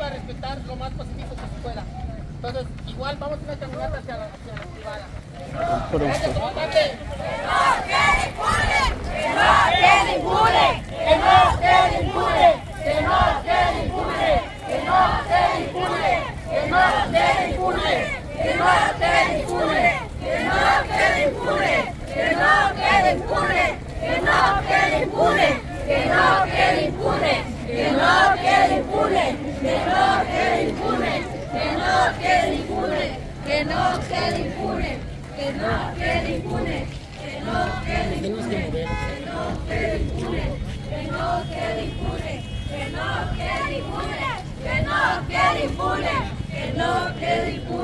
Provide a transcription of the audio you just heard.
iba a respetar lo más positivo que se pueda. Entonces, igual vamos a una caminata hacia la, hacia la privada. Gracias, comandante. Que no quede impune, que no quede impune, que no quede impune, que no quede impune, que no quede impune, que no quede impune, que no quede impune, que no quede impune, que no quede impune, que no quede impune. Que no quede impune, que no quede impune, que no quede impune, que no quede impune, que no quede impune, que no quede impune, que no quede impune, que no quede impune.